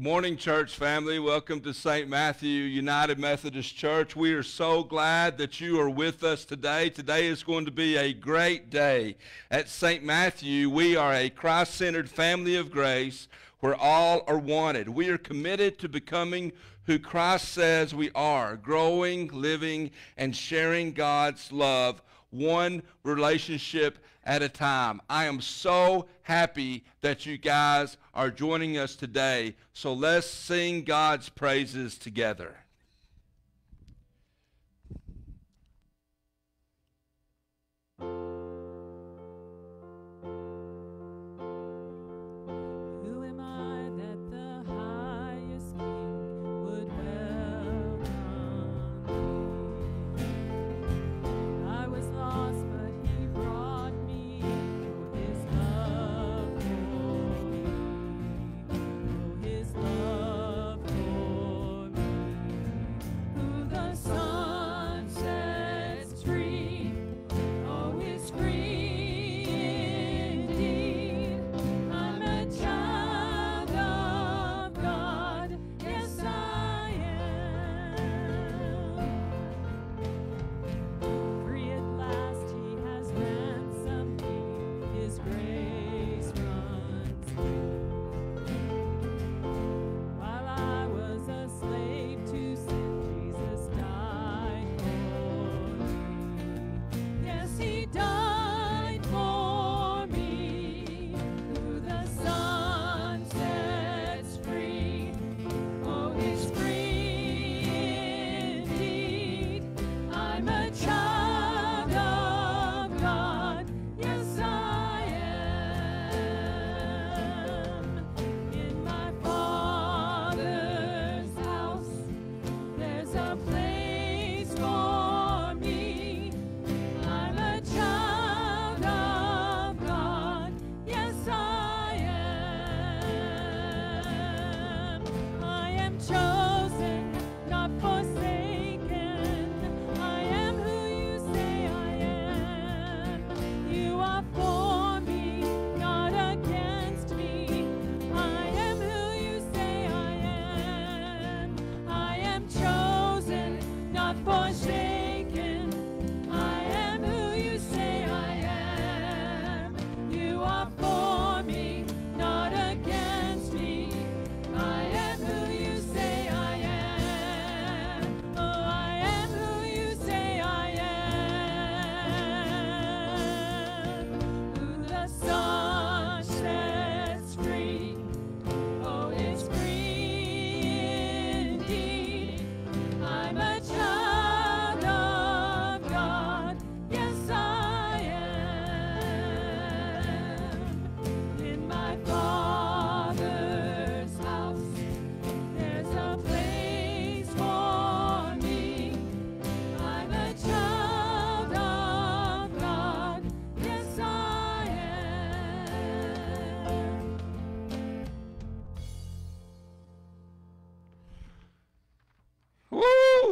Good morning, church family. Welcome to St. Matthew United Methodist Church. We are so glad that you are with us today. Today is going to be a great day. At St. Matthew, we are a Christ centered family of grace where all are wanted. We are committed to becoming who Christ says we are, growing, living, and sharing God's love one relationship at a time. I am so happy that you guys are joining us today. So let's sing God's praises together.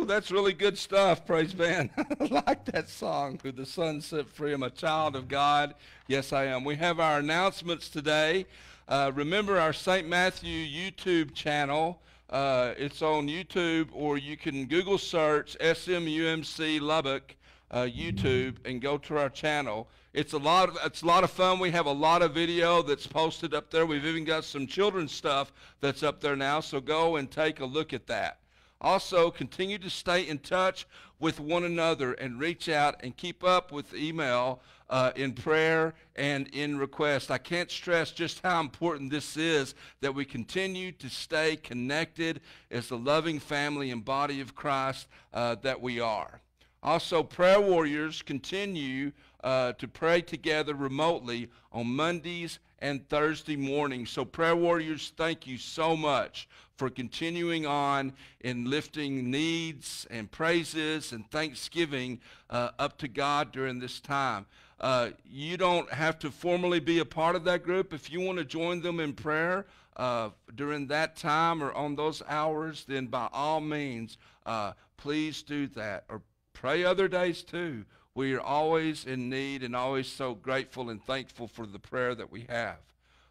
That's really good stuff, praise band. I like that song, Who the Son Set Free. I'm a child of God. Yes, I am. We have our announcements today. Uh, remember our St. Matthew YouTube channel. Uh, it's on YouTube, or you can Google search SMUMC Lubbock uh, YouTube and go to our channel. It's a lot. Of, it's a lot of fun. We have a lot of video that's posted up there. We've even got some children's stuff that's up there now. So go and take a look at that. Also, continue to stay in touch with one another and reach out and keep up with email uh, in prayer and in request. I can't stress just how important this is that we continue to stay connected as the loving family and body of Christ uh, that we are. Also, prayer warriors continue uh, to pray together remotely on Mondays and Thursday morning. So, prayer warriors, thank you so much for continuing on in lifting needs and praises and thanksgiving uh, up to God during this time. Uh, you don't have to formally be a part of that group. If you want to join them in prayer uh, during that time or on those hours, then by all means, uh, please do that. Or pray other days too. We are always in need and always so grateful and thankful for the prayer that we have.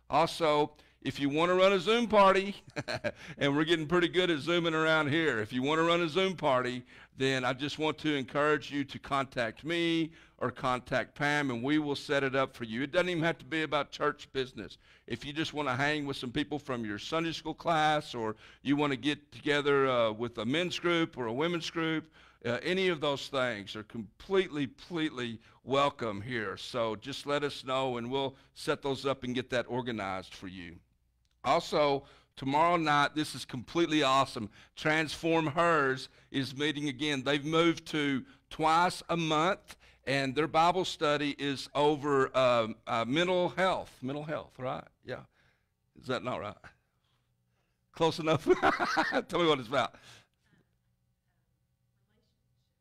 Also, if you want to run a Zoom party, and we're getting pretty good at Zooming around here, if you want to run a Zoom party, then I just want to encourage you to contact me or contact Pam, and we will set it up for you. It doesn't even have to be about church business. If you just want to hang with some people from your Sunday school class, or you want to get together uh, with a men's group or a women's group, uh, any of those things are completely, completely welcome here. So just let us know, and we'll set those up and get that organized for you. Also, tomorrow night, this is completely awesome. Transform Hers is meeting again. They've moved to twice a month, and their Bible study is over uh, uh, mental health. Mental health, right? Yeah. Is that not right? Close enough? Tell me what it's about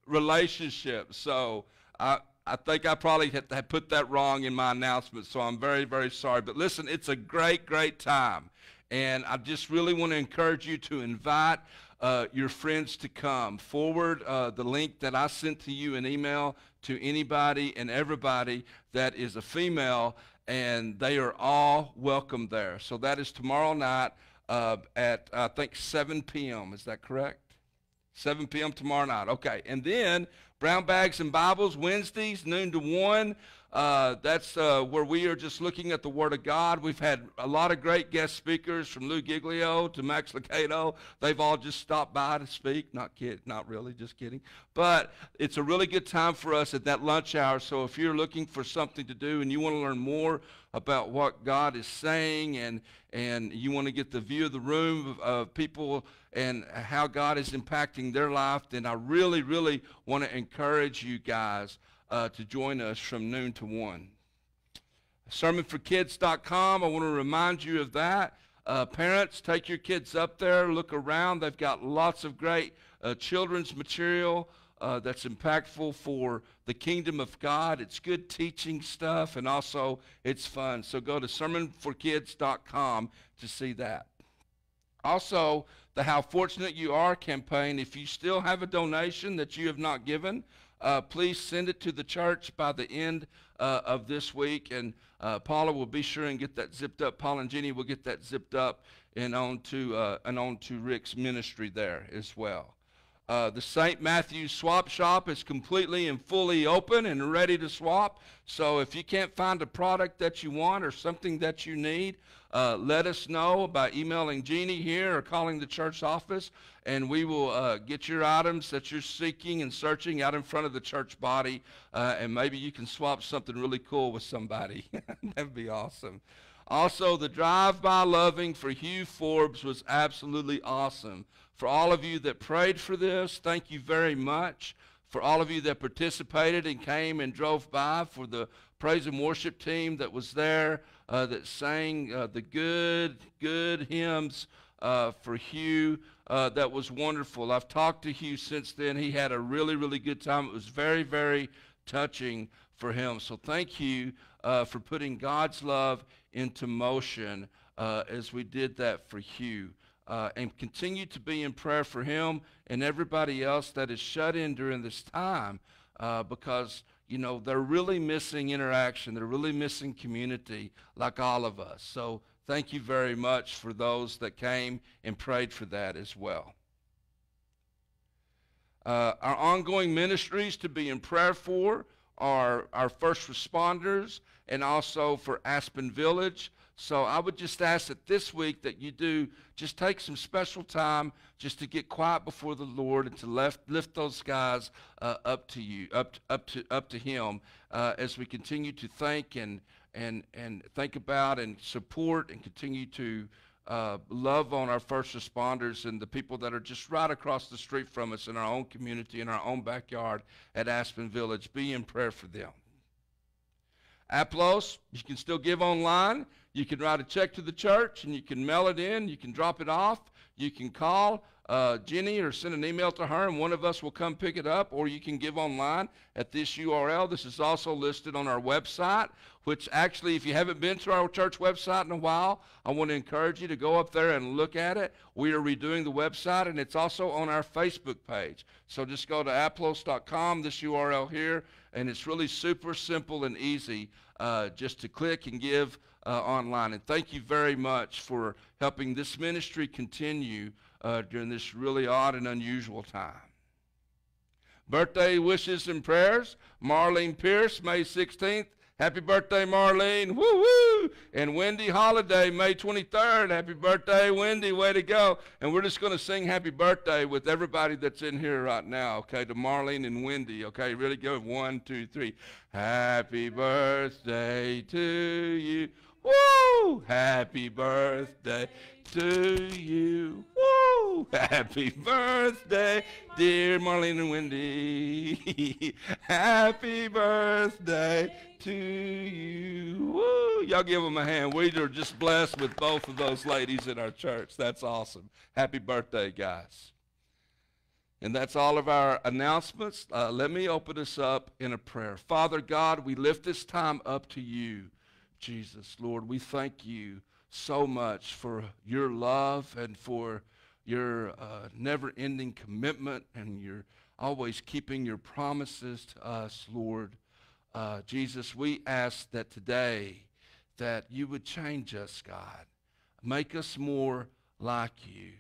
relationship. So I, I think I probably had, put that wrong in my announcement, so I'm very, very sorry. But listen, it's a great, great time. And I just really want to encourage you to invite uh, your friends to come. Forward uh, the link that I sent to you in email to anybody and everybody that is a female, and they are all welcome there. So that is tomorrow night uh, at, I think, 7 p.m. Is that correct? 7 p.m. tomorrow night. Okay. And then Brown Bags and Bibles, Wednesdays, noon to 1. Uh, that's uh, where we are just looking at the Word of God. We've had a lot of great guest speakers from Lou Giglio to Max Lucado. They've all just stopped by to speak. Not kid, not really, just kidding. But it's a really good time for us at that lunch hour. So if you're looking for something to do and you want to learn more about what God is saying and and you want to get the view of the room of, of people and how God is impacting their life, then I really, really want to encourage you guys uh, to join us from noon to 1. Sermonforkids.com, I want to remind you of that. Uh, parents, take your kids up there, look around. They've got lots of great uh, children's material uh, that's impactful for the kingdom of God. It's good teaching stuff, and also it's fun. So go to sermonforkids.com to see that. Also, the How Fortunate You Are campaign, if you still have a donation that you have not given, uh, please send it to the church by the end uh, of this week, and uh, Paula will be sure and get that zipped up. Paula and Jenny will get that zipped up and on to, uh, and on to Rick's ministry there as well. Uh, the St. Matthew's Swap Shop is completely and fully open and ready to swap. So if you can't find a product that you want or something that you need, uh, let us know by emailing Jeannie here or calling the church office, and we will uh, get your items that you're seeking and searching out in front of the church body, uh, and maybe you can swap something really cool with somebody. That'd be awesome. Also, the drive-by loving for Hugh Forbes was absolutely awesome. For all of you that prayed for this, thank you very much. For all of you that participated and came and drove by, for the praise and worship team that was there, uh, that sang uh, the good, good hymns uh, for Hugh, uh, that was wonderful. I've talked to Hugh since then. He had a really, really good time. It was very, very touching for him. So thank you uh, for putting God's love into motion uh, as we did that for Hugh and continue to be in prayer for him and everybody else that is shut in during this time because, you know, they're really missing interaction. They're really missing community like all of us. So thank you very much for those that came and prayed for that as well. Uh, our ongoing ministries to be in prayer for are our first responders and also for Aspen Village. So I would just ask that this week that you do just take some special time just to get quiet before the Lord and to lift, lift those guys uh, up to you, up to, up to, up to Him uh, as we continue to think and, and, and think about and support and continue to uh, love on our first responders and the people that are just right across the street from us in our own community, in our own backyard at Aspen Village. Be in prayer for them. Aplos, you can still give online. You can write a check to the church and you can mail it in. You can drop it off. You can call uh, Jenny or send an email to her and one of us will come pick it up. Or you can give online at this URL. This is also listed on our website, which actually, if you haven't been to our church website in a while, I want to encourage you to go up there and look at it. We are redoing the website and it's also on our Facebook page. So just go to aplos.com, this URL here, and it's really super simple and easy uh, just to click and give uh, online. And thank you very much for helping this ministry continue uh, during this really odd and unusual time. Birthday wishes and prayers. Marlene Pierce, May 16th. Happy birthday, Marlene. Woo woo. And Wendy Holiday, May 23rd. Happy birthday, Wendy. Way to go. And we're just going to sing happy birthday with everybody that's in here right now, okay, to Marlene and Wendy, okay? Really go. One, two, three. Happy birthday to you. Woo! Happy birthday to you. Woo! Happy birthday, dear Marlene and Wendy. Happy birthday to you. Woo! Y'all give them a hand. We are just blessed with both of those ladies in our church. That's awesome. Happy birthday, guys. And that's all of our announcements. Uh, let me open us up in a prayer. Father God, we lift this time up to you, Jesus. Lord, we thank you so much for your love and for your uh, never ending commitment and your always keeping your promises to us, Lord. Uh, Jesus, we ask that today that you would change us, God. Make us more like you,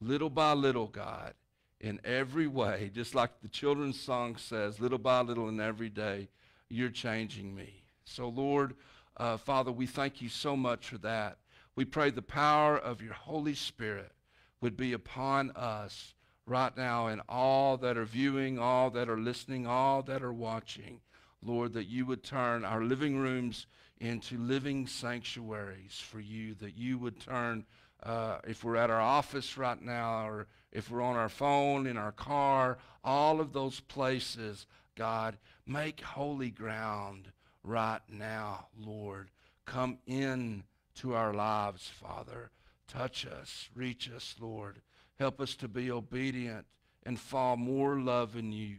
little by little, God, in every way. Just like the children's song says, little by little and every day, you're changing me. So, Lord, uh, Father, we thank you so much for that. We pray the power of your Holy Spirit would be upon us right now and all that are viewing, all that are listening, all that are watching. Lord, that you would turn our living rooms into living sanctuaries for you, that you would turn, uh, if we're at our office right now, or if we're on our phone, in our car, all of those places, God, make holy ground right now, Lord. Come in to our lives, Father. Touch us, reach us, Lord. Help us to be obedient and fall more love in you,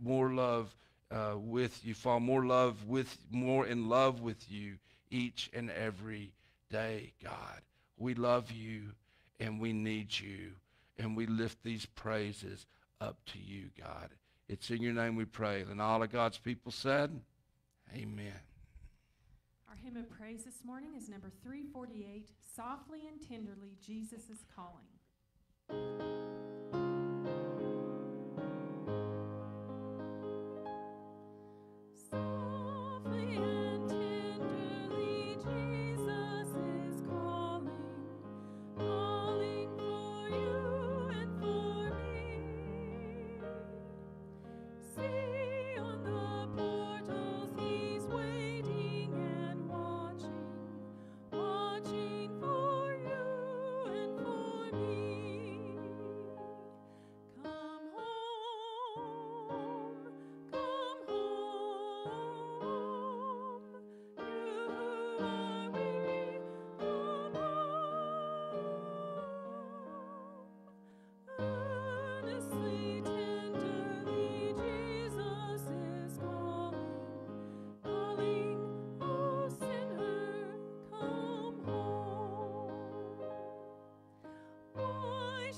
more love uh, with you, fall more love with, more in love with you each and every day, God. We love you and we need you and we lift these praises up to you, God. It's in your name we pray. And all of God's people said, Amen. Our hymn of praise this morning is number 348 Softly and Tenderly Jesus is Calling.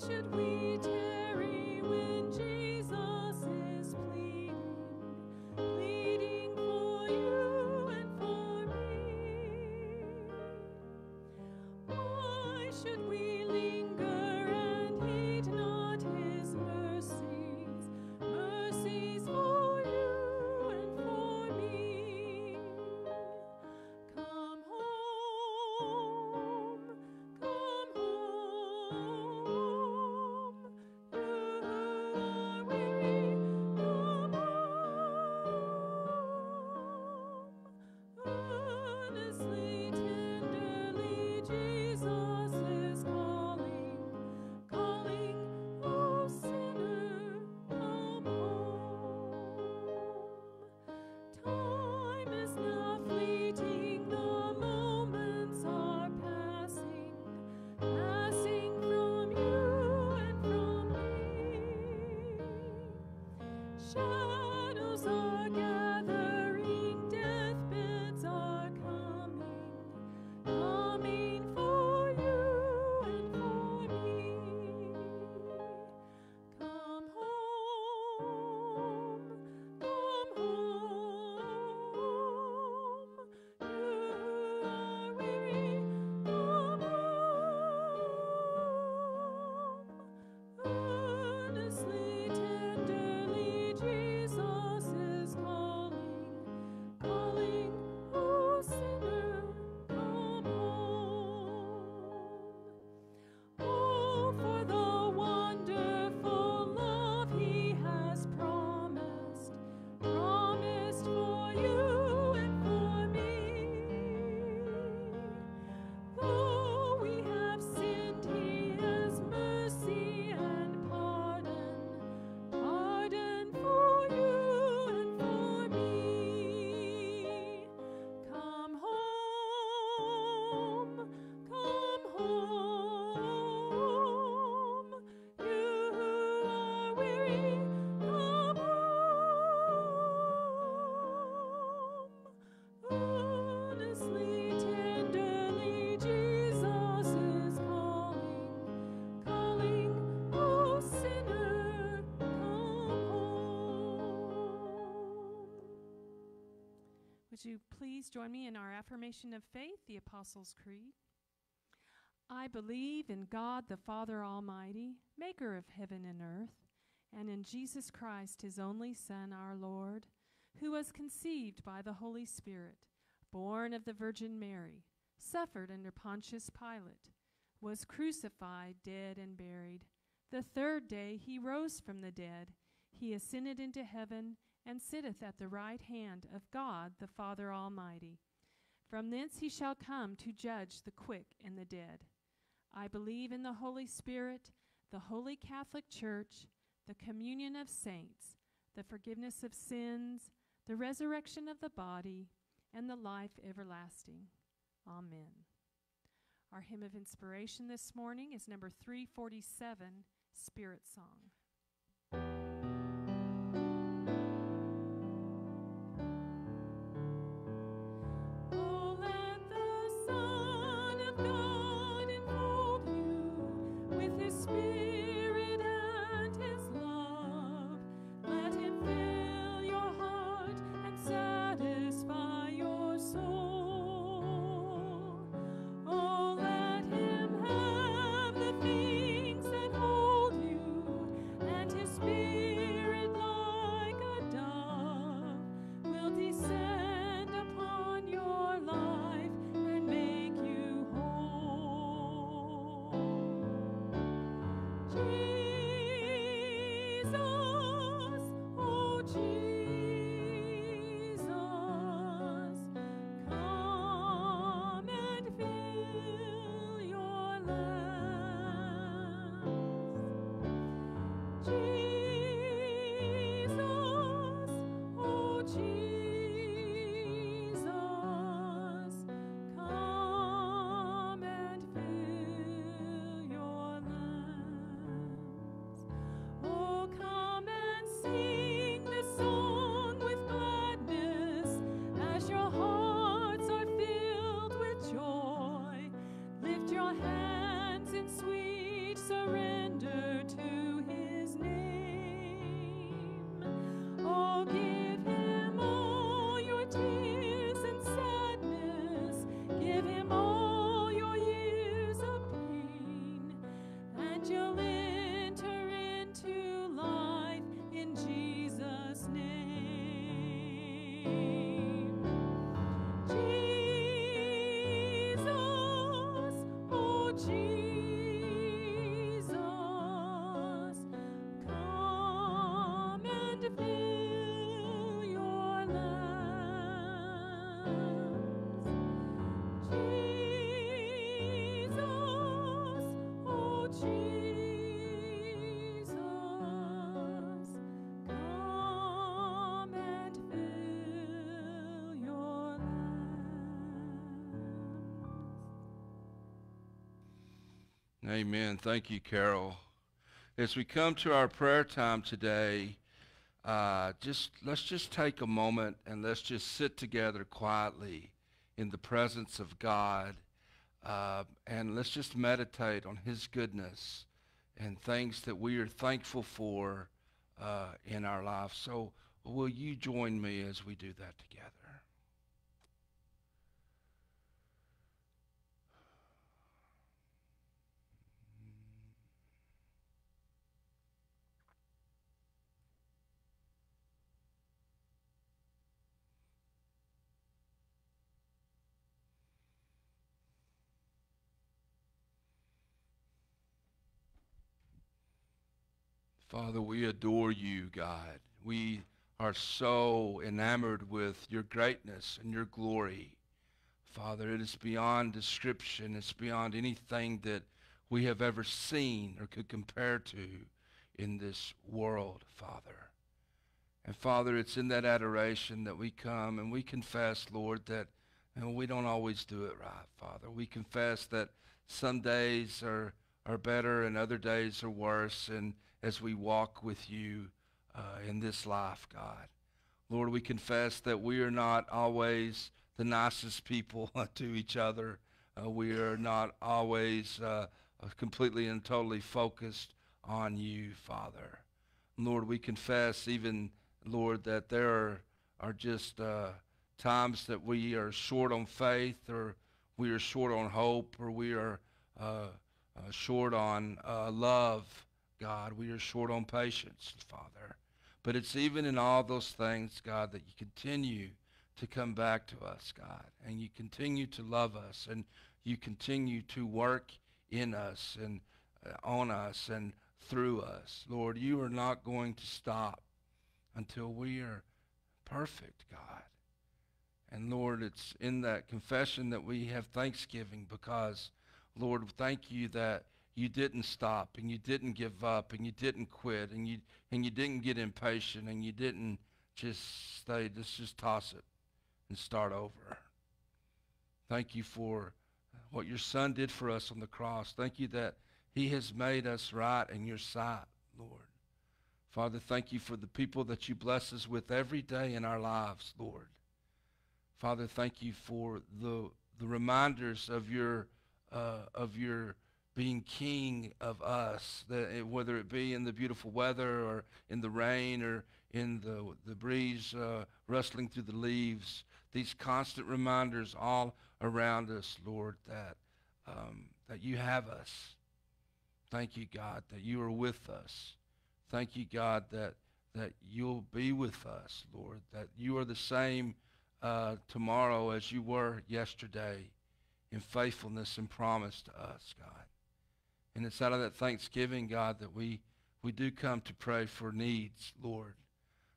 Should we please join me in our affirmation of faith, the Apostles' Creed? I believe in God the Father Almighty, maker of heaven and earth, and in Jesus Christ, his only Son, our Lord, who was conceived by the Holy Spirit, born of the Virgin Mary, suffered under Pontius Pilate, was crucified, dead, and buried. The third day he rose from the dead. He ascended into heaven and sitteth at the right hand of God the Father Almighty. From thence he shall come to judge the quick and the dead. I believe in the Holy Spirit, the holy Catholic Church, the communion of saints, the forgiveness of sins, the resurrection of the body, and the life everlasting. Amen. Our hymn of inspiration this morning is number 347, Spirit Song. Amen. Thank you, Carol. As we come to our prayer time today, uh, just let's just take a moment and let's just sit together quietly in the presence of God, uh, and let's just meditate on His goodness and things that we are thankful for uh, in our life. So, will you join me as we do that together? Father, we adore you, God. We are so enamored with your greatness and your glory. Father, it is beyond description. It's beyond anything that we have ever seen or could compare to in this world, Father. And Father, it's in that adoration that we come and we confess, Lord, that and we don't always do it right, Father. We confess that some days are, are better and other days are worse. And as we walk with you uh, in this life, God, Lord, we confess that we are not always the nicest people to each other. Uh, we are not always uh, completely and totally focused on you, Father. Lord, we confess even, Lord, that there are, are just uh, times that we are short on faith or we are short on hope or we are uh, uh, short on uh, love, God. We are short on patience, Father. But it's even in all those things, God, that you continue to come back to us, God, and you continue to love us, and you continue to work in us and uh, on us and through us. Lord, you are not going to stop until we are perfect, God. And Lord, it's in that confession that we have thanksgiving because, Lord, thank you that you didn't stop and you didn't give up and you didn't quit and you and you didn't get impatient and you didn't just stay, let's just toss it and start over. Thank you for what your son did for us on the cross. Thank you that he has made us right in your sight, Lord. Father, thank you for the people that you bless us with every day in our lives, Lord. Father, thank you for the, the reminders of your, uh, of your being king of us, that whether it be in the beautiful weather or in the rain or in the, the breeze uh, rustling through the leaves, these constant reminders all around us, Lord, that, um, that you have us. Thank you, God, that you are with us. Thank you, God, that, that you'll be with us, Lord, that you are the same uh, tomorrow as you were yesterday in faithfulness and promise to us, God. And it's out of that thanksgiving, God, that we, we do come to pray for needs, Lord.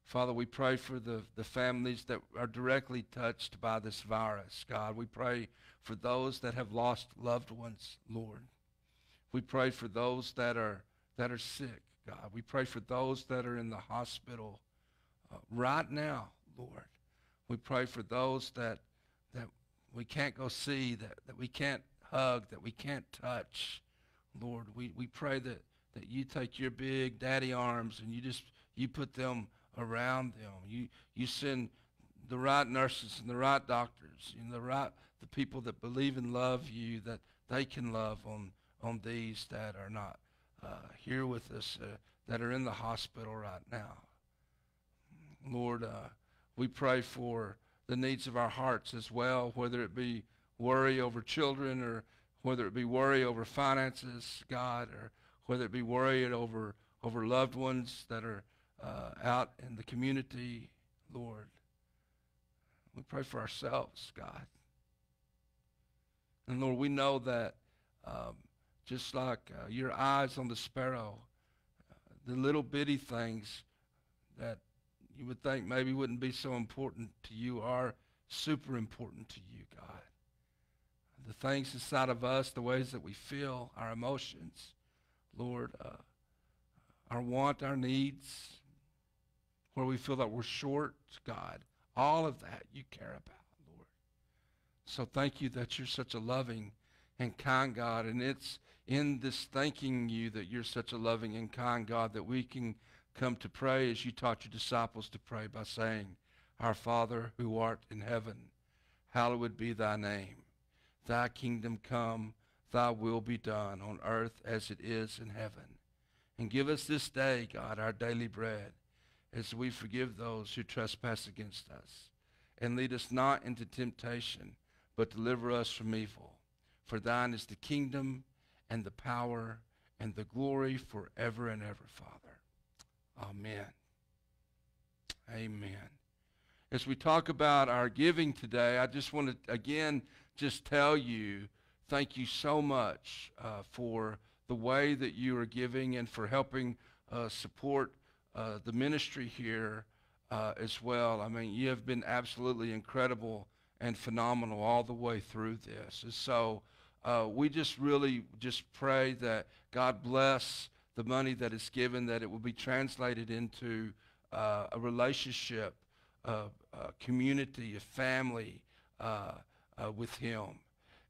Father, we pray for the, the families that are directly touched by this virus, God. We pray for those that have lost loved ones, Lord. We pray for those that are, that are sick, God. We pray for those that are in the hospital uh, right now, Lord. We pray for those that, that we can't go see, that, that we can't hug, that we can't touch. Lord, we, we pray that, that you take your big daddy arms and you just you put them around them. You, you send the right nurses and the right doctors and the right the people that believe and love you that they can love on on these that are not uh, here with us uh, that are in the hospital right now. Lord, uh, we pray for the needs of our hearts as well, whether it be worry over children or whether it be worry over finances, God, or whether it be worried over over loved ones that are uh, out in the community, Lord. We pray for ourselves, God. And Lord, we know that um, just like uh, your eyes on the sparrow, uh, the little bitty things that you would think maybe wouldn't be so important to you are super important to you, God. The things inside of us, the ways that we feel, our emotions, Lord, uh, our want, our needs, where we feel that we're short, God. All of that you care about, Lord. So thank you that you're such a loving and kind God. And it's in this thanking you that you're such a loving and kind God that we can come to pray as you taught your disciples to pray by saying, Our Father who art in heaven, hallowed be thy name. Thy kingdom come, thy will be done on earth as it is in heaven. And give us this day, God, our daily bread as we forgive those who trespass against us. And lead us not into temptation, but deliver us from evil. For thine is the kingdom and the power and the glory forever and ever, Father. Amen. Amen. As we talk about our giving today, I just want to again just tell you thank you so much uh, for the way that you are giving and for helping uh, support uh, the ministry here uh, as well. I mean, you have been absolutely incredible and phenomenal all the way through this. And so uh, we just really just pray that God bless the money that is given, that it will be translated into uh, a relationship, a, a, community, a family uh, with Him.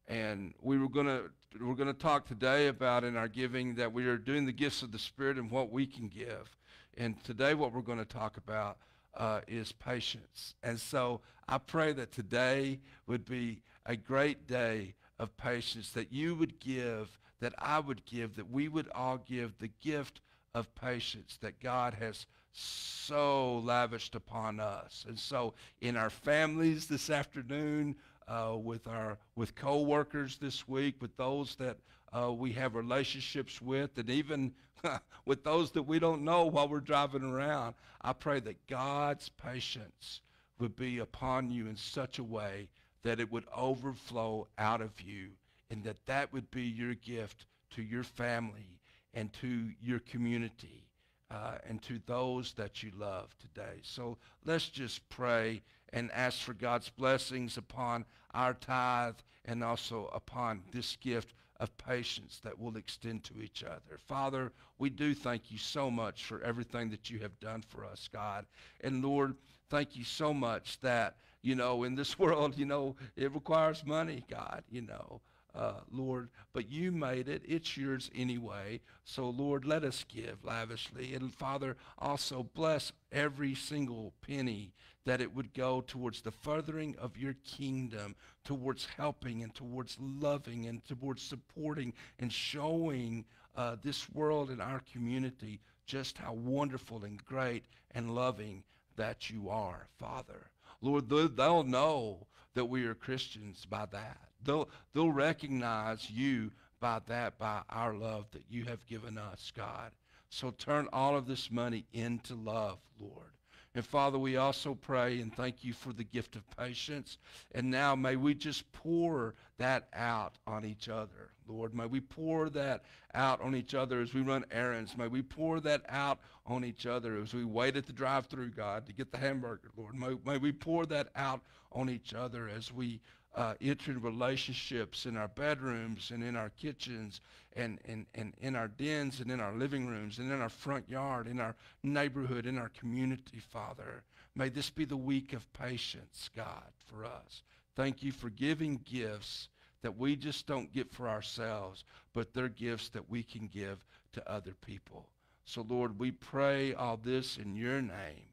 And we were going to we're going to talk today about in our giving that we are doing the gifts of the Spirit and what we can give. And today, what we're going to talk about uh, is patience. And so I pray that today would be a great day of patience, that you would give, that I would give, that we would all give the gift of patience that God has so lavished upon us. And so in our families this afternoon, uh, with our with co-workers this week, with those that uh, we have relationships with, and even with those that we don't know while we're driving around, I pray that God's patience would be upon you in such a way that it would overflow out of you and that that would be your gift to your family and to your community uh, and to those that you love today. So let's just pray and ask for God's blessings upon our tithe and also upon this gift of patience that we'll extend to each other. Father, we do thank you so much for everything that you have done for us, God. And Lord, thank you so much that, you know, in this world, you know, it requires money, God, you know uh, Lord, but you made it. It's yours anyway. So, Lord, let us give lavishly. And, Father, also bless every single penny that it would go towards the furthering of your kingdom, towards helping and towards loving and towards supporting and showing uh, this world and our community just how wonderful and great and loving that you are, Father. Lord, they'll know that we are Christians by that. They'll, they'll recognize you by that, by our love that you have given us, God. So turn all of this money into love, Lord. And Father, we also pray and thank you for the gift of patience. And now may we just pour that out on each other, Lord. May we pour that out on each other as we run errands. May we pour that out on each other as we wait at the drive through God, to get the hamburger, Lord. May, may we pour that out on each other as we uh, relationships in our bedrooms and in our kitchens and, and, and in our dens and in our living rooms and in our front yard, in our neighborhood, in our community, Father. May this be the week of patience, God, for us. Thank you for giving gifts that we just don't get for ourselves, but they're gifts that we can give to other people. So, Lord, we pray all this in your name.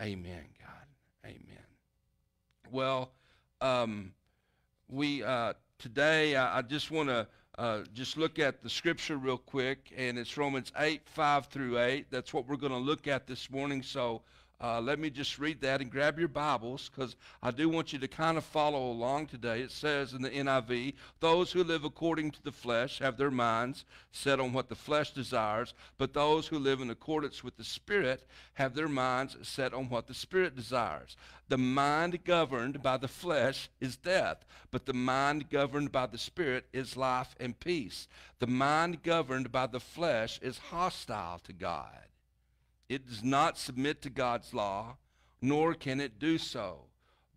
Amen, God. Amen. Well, um, we uh, today I, I just want to uh, just look at the scripture real quick, and it's Romans 8, 5 through 8. That's what we're going to look at this morning. So uh, let me just read that and grab your Bibles because I do want you to kind of follow along today. It says in the NIV, those who live according to the flesh have their minds set on what the flesh desires, but those who live in accordance with the Spirit have their minds set on what the Spirit desires. The mind governed by the flesh is death, but the mind governed by the Spirit is life and peace. The mind governed by the flesh is hostile to God it does not submit to God's law, nor can it do so.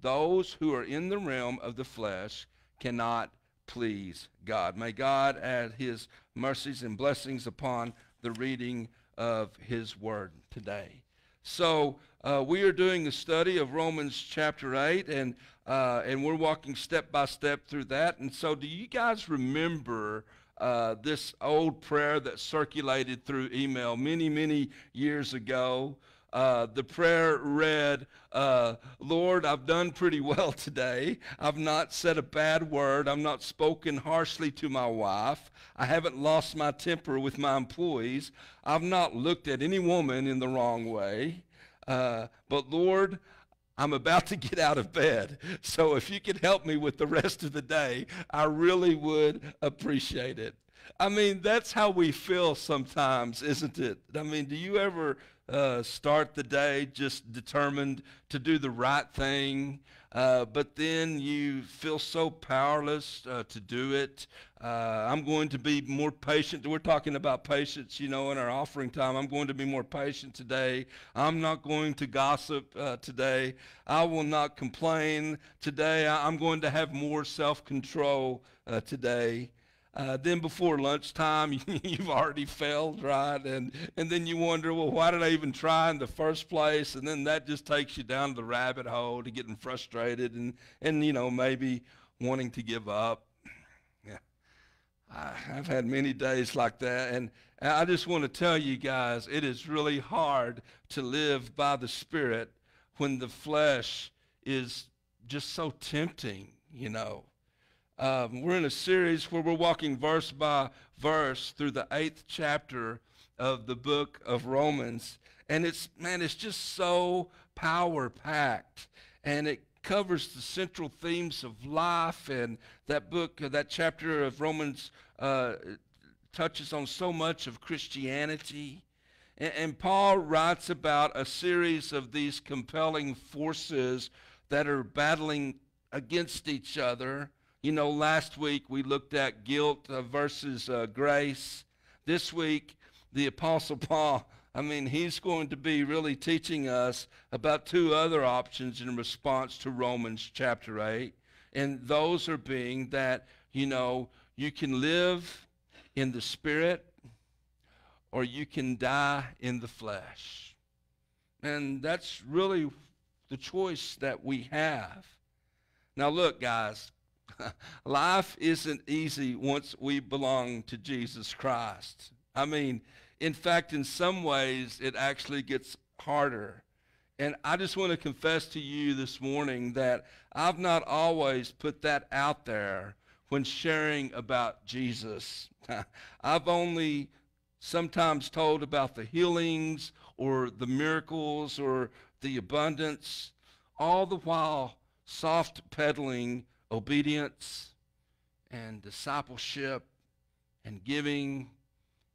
Those who are in the realm of the flesh cannot please God. May God add his mercies and blessings upon the reading of his word today. So, uh, we are doing a study of Romans chapter 8, and, uh, and we're walking step by step through that. And so, do you guys remember uh, this old prayer that circulated through email many, many years ago. Uh, the prayer read, uh, Lord, I've done pretty well today. I've not said a bad word. I've not spoken harshly to my wife. I haven't lost my temper with my employees. I've not looked at any woman in the wrong way. Uh, but Lord, I'm about to get out of bed. So if you could help me with the rest of the day, I really would appreciate it. I mean, that's how we feel sometimes, isn't it? I mean, do you ever uh, start the day just determined to do the right thing? Uh, but then you feel so powerless uh, to do it. Uh, I'm going to be more patient. We're talking about patience, you know, in our offering time. I'm going to be more patient today. I'm not going to gossip uh, today. I will not complain today. I'm going to have more self control uh, today. Uh, then before lunchtime, you've already failed, right? And, and then you wonder, well, why did I even try in the first place? And then that just takes you down the rabbit hole to getting frustrated and, and you know, maybe wanting to give up. Yeah. I, I've had many days like that. And I just want to tell you guys, it is really hard to live by the Spirit when the flesh is just so tempting, you know. Um, we're in a series where we're walking verse by verse through the eighth chapter of the book of Romans. And it's, man, it's just so power packed. And it covers the central themes of life. And that book, that chapter of Romans, uh, touches on so much of Christianity. And, and Paul writes about a series of these compelling forces that are battling against each other. You know, last week we looked at guilt uh, versus uh, grace. This week, the Apostle Paul, I mean, he's going to be really teaching us about two other options in response to Romans chapter 8. And those are being that, you know, you can live in the Spirit or you can die in the flesh. And that's really the choice that we have. Now, look, guys, life isn't easy once we belong to Jesus Christ. I mean, in fact, in some ways, it actually gets harder. And I just want to confess to you this morning that I've not always put that out there when sharing about Jesus. I've only sometimes told about the healings or the miracles or the abundance, all the while soft pedaling obedience and discipleship and giving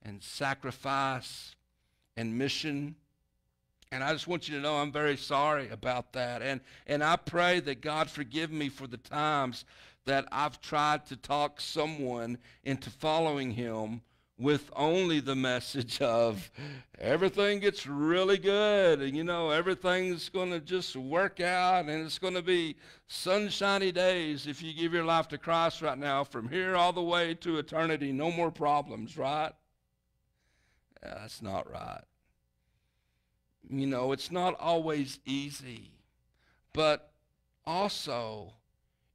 and sacrifice and mission. And I just want you to know I'm very sorry about that. And, and I pray that God forgive me for the times that I've tried to talk someone into following him with only the message of everything gets really good and you know everything's going to just work out and it's going to be sunshiny days if you give your life to Christ right now. From here all the way to eternity no more problems right? Yeah, that's not right. You know it's not always easy but also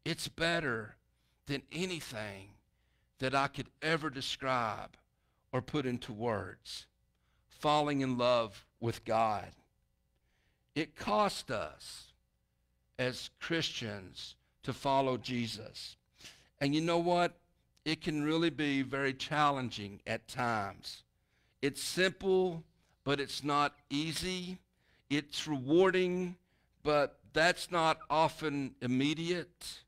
it's better than anything that I could ever describe or put into words. Falling in love with God. It cost us as Christians to follow Jesus. And you know what? It can really be very challenging at times. It's simple, but it's not easy. It's rewarding, but that's not often immediate.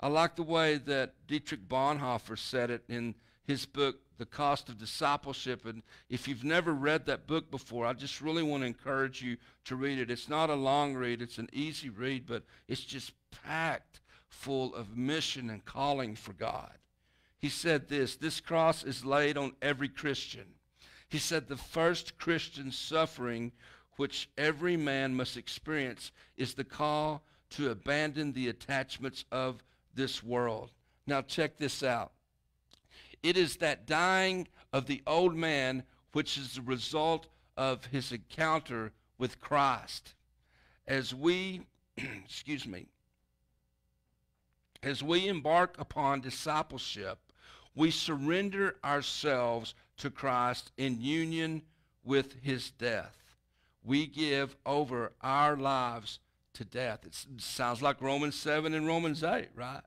I like the way that Dietrich Bonhoeffer said it in his book, The Cost of Discipleship. And if you've never read that book before, I just really want to encourage you to read it. It's not a long read, it's an easy read, but it's just packed full of mission and calling for God. He said this this cross is laid on every Christian. He said the first Christian suffering which every man must experience is the call to abandon the attachments of this world. Now, check this out. It is that dying of the old man which is the result of his encounter with Christ. As we, excuse me, as we embark upon discipleship, we surrender ourselves to Christ in union with his death. We give over our lives to death. It sounds like Romans 7 and Romans 8, right?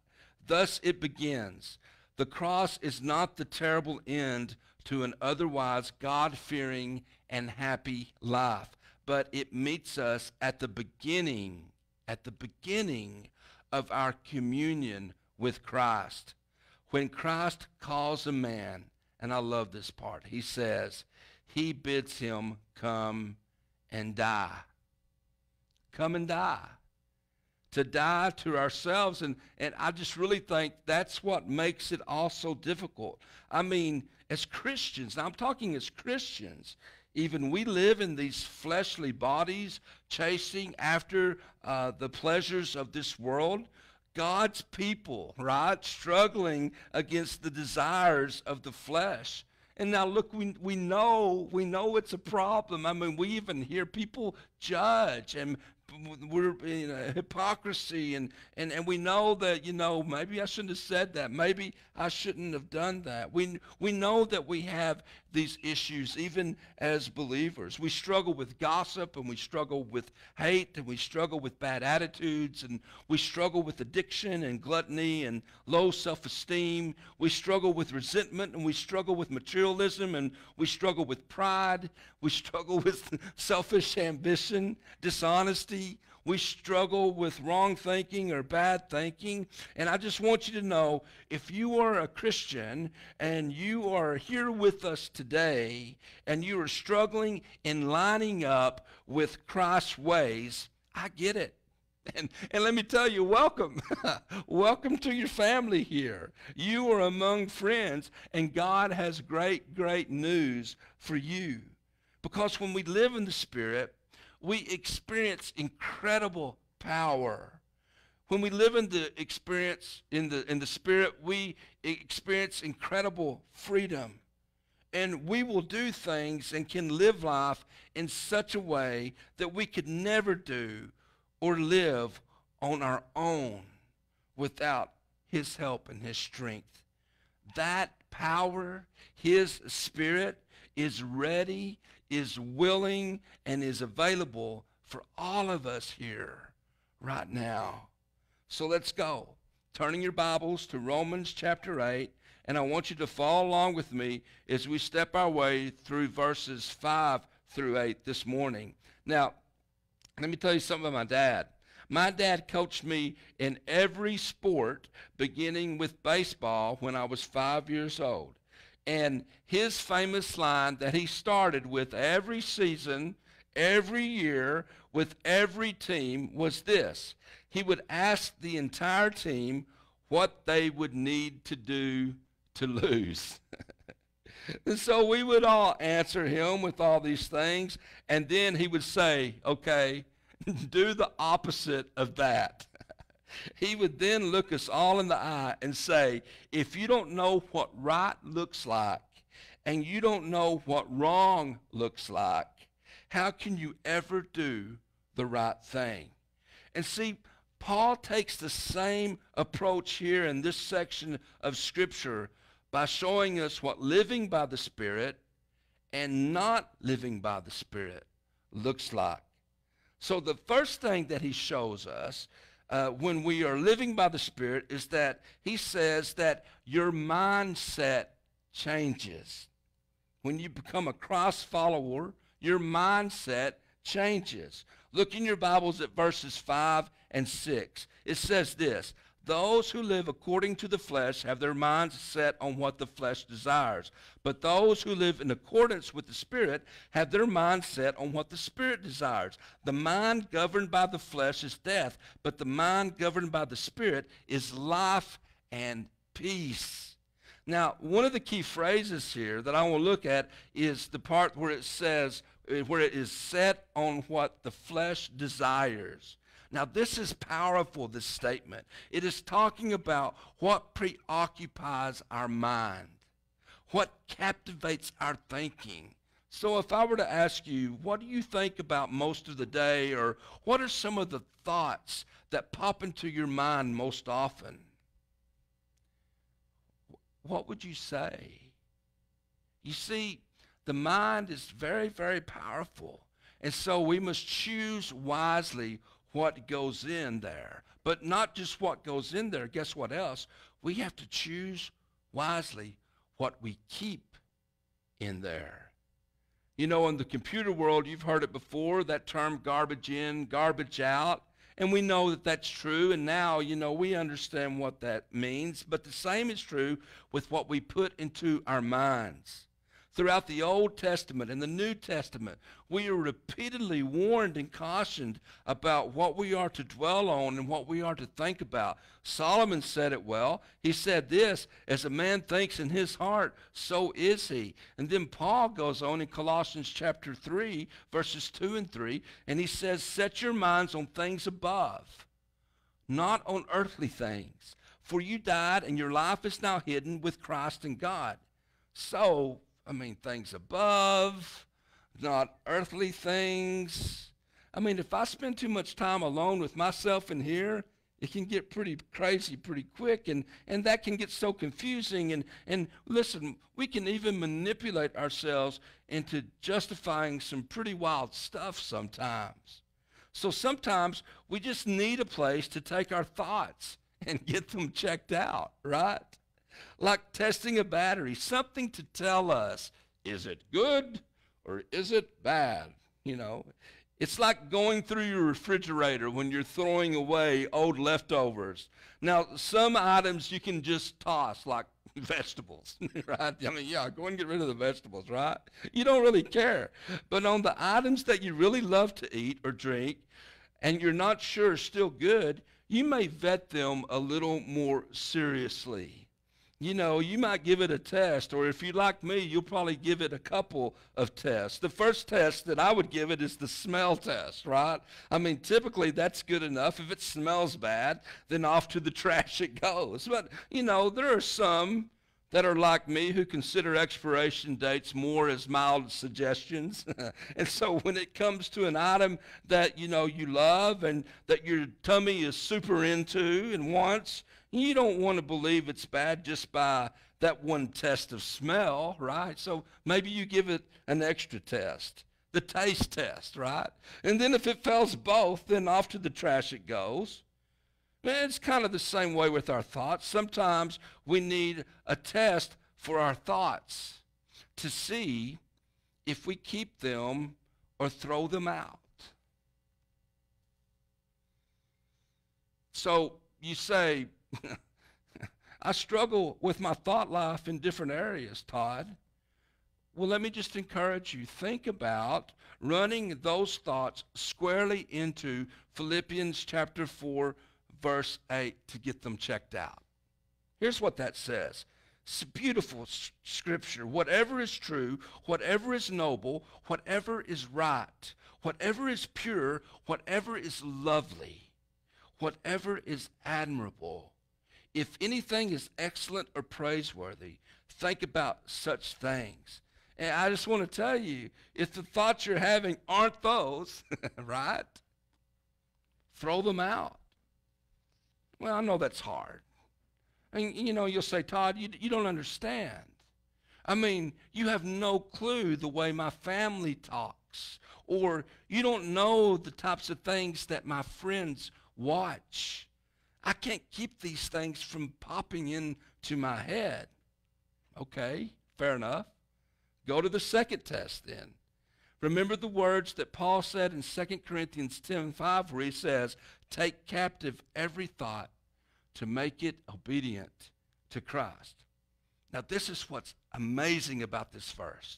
Thus it begins. The cross is not the terrible end to an otherwise God fearing and happy life, but it meets us at the beginning, at the beginning of our communion with Christ. When Christ calls a man, and I love this part, he says, he bids him come and die. Come and die to die to ourselves. And, and I just really think that's what makes it all so difficult. I mean, as Christians, now I'm talking as Christians, even we live in these fleshly bodies, chasing after uh, the pleasures of this world. God's people, right? Struggling against the desires of the flesh. And now look, we, we know, we know it's a problem. I mean, we even hear people judge and we're you know, hypocrisy and, and, and we know that you know maybe i shouldn't have said that. Maybe i shouldn't have done that. We, we know that we have these issues even as believers. We struggle with gossip and we struggle with hate and we struggle with bad attitudes and we struggle with addiction and gluttony and low self esteem. We struggle with resentment and we struggle with materialism and we struggle with pride. We struggle with selfish ambition, dishonesty. We struggle with wrong thinking or bad thinking. And I just want you to know if you are a Christian and you are here with us today and you are struggling in lining up with Christ's ways, I get it. And, and let me tell you, welcome. welcome to your family here. You are among friends, and God has great, great news for you. Because when we live in the Spirit, we experience incredible power. When we live in the experience in the in the spirit, we experience incredible freedom. And we will do things and can live life in such a way that we could never do or live on our own without his help and his strength. That power, his spirit, is ready is willing and is available for all of us here right now. So let's go. Turning your Bibles to Romans chapter 8, and I want you to follow along with me as we step our way through verses 5 through 8 this morning. Now, let me tell you something about my dad. My dad coached me in every sport, beginning with baseball when I was five years old. And his famous line that he started with every season, every year, with every team was this. He would ask the entire team what they would need to do to lose. and so we would all answer him with all these things, and then he would say, okay, do the opposite of that. He would then look us all in the eye and say, if you don't know what right looks like and you don't know what wrong looks like, how can you ever do the right thing? And see, Paul takes the same approach here in this section of Scripture by showing us what living by the Spirit and not living by the Spirit looks like. So the first thing that he shows us uh, when we are living by the Spirit is that he says that your mindset changes. When you become a Christ follower, your mindset changes. Look in your Bibles at verses 5 and 6. It says this those who live according to the flesh have their minds set on what the flesh desires. But those who live in accordance with the Spirit have their mind set on what the Spirit desires. The mind governed by the flesh is death, but the mind governed by the Spirit is life and peace. Now, one of the key phrases here that I want to look at is the part where it says, eh, where it is set on what the flesh desires. Now, this is powerful, this statement. It is talking about what preoccupies our mind, what captivates our thinking. So, if I were to ask you, what do you think about most of the day, or what are some of the thoughts that pop into your mind most often? What would you say? You see, the mind is very, very powerful. And so we must choose wisely what goes in there. But not just what goes in there. Guess what else? We have to choose wisely what we keep in there. You know, in the computer world, you've heard it before, that term garbage in, garbage out. And we know that that's true. And now, you know, we understand what that means. But the same is true with what we put into our minds. Throughout the Old Testament and the New Testament, we are repeatedly warned and cautioned about what we are to dwell on and what we are to think about. Solomon said it well. He said this, as a man thinks in his heart, so is he. And then Paul goes on in Colossians chapter 3, verses 2 and 3, and he says, set your minds on things above, not on earthly things. For you died, and your life is now hidden with Christ in God. So, I mean, things above, not earthly things. I mean, if I spend too much time alone with myself in here, It can get pretty crazy pretty quick, and, and that can get so confusing. And, and listen, we can even manipulate ourselves into justifying some pretty wild stuff sometimes. So sometimes we just need a place to take our thoughts and get them checked out, right? Like testing a battery, something to tell us is it good or is it bad? You know, it's like going through your refrigerator when you're throwing away old leftovers. Now, some items you can just toss, like vegetables, right? I mean, yeah, go and get rid of the vegetables, right? You don't really care. But on the items that you really love to eat or drink, and you're not sure still good, you may vet them a little more seriously you know, you might give it a test, or if you're like me, you'll probably give it a couple of tests. The first test that I would give it is the smell test, right? I mean, typically that's good enough. If it smells bad, then off to the trash it goes. But, you know, there are some that are like me who consider expiration dates more as mild suggestions. and so when it comes to an item that, you know, you love and that your tummy is super into and wants, you don't want to believe it's bad just by that one test of smell, right? So maybe you give it an extra test, the taste test, right? And then if it fails both, then off to the trash it goes. It's kind of the same way with our thoughts. Sometimes we need a test for our thoughts to see if we keep them or throw them out. So you say, I struggle with my thought life in different areas, Todd. Well, let me just encourage you. Think about running those thoughts squarely into Philippians chapter 4, verse 8 to get them checked out. Here's what that says. It's a beautiful scripture. Whatever is true, whatever is noble, whatever is right, whatever is pure, whatever is lovely, whatever is admirable, if anything is excellent or praiseworthy, think about such things. And I just want to tell you, if the thoughts you're having aren't those, right? Throw them out. Well, I know that's hard. And, you know, you'll say, Todd, you, you don't understand. I mean, you have no clue the way my family talks, or you don't know the types of things that my friends watch. I can't keep these things from popping into my head. Okay, fair enough. Go to the second test then. Remember the words that Paul said in 2 Corinthians 10 5, where he says, Take captive every thought to make it obedient to Christ. Now, this is what's amazing about this verse.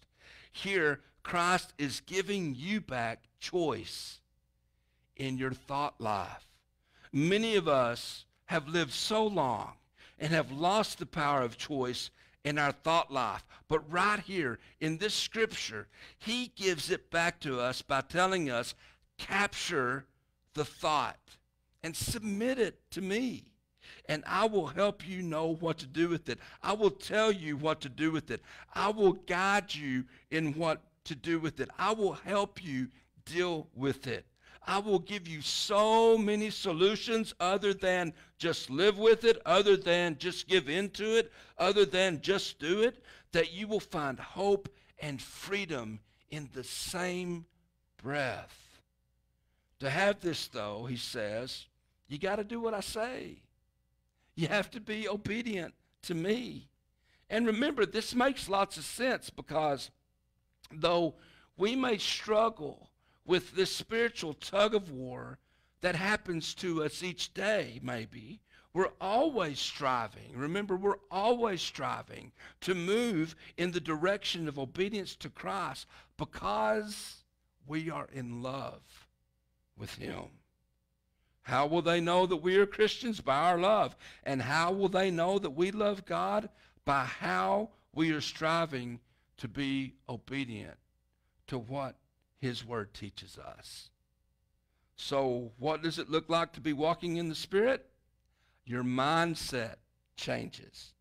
Here, Christ is giving you back choice in your thought life. Many of us have lived so long and have lost the power of choice in our thought life. But right here in this scripture, he gives it back to us by telling us, capture the thought and submit it to me. And I will help you know what to do with it. I will tell you what to do with it. I will guide you in what to do with it. I will help you deal with it. I will give you so many solutions other than just live with it, other than just give into it, other than just do it, that you will find hope and freedom in the same breath. To have this, though, he says, you got to do what I say. You have to be obedient to me. And remember, this makes lots of sense because though we may struggle with this spiritual tug of war that happens to us each day, maybe. We're always striving. Remember, we're always striving to move in the direction of obedience to Christ because we are in love with Him. How will they know that we are Christians? By our love. And how will they know that we love God? By how we are striving to be obedient to what his word teaches us. So, what does it look like to be walking in the Spirit? Your mindset changes.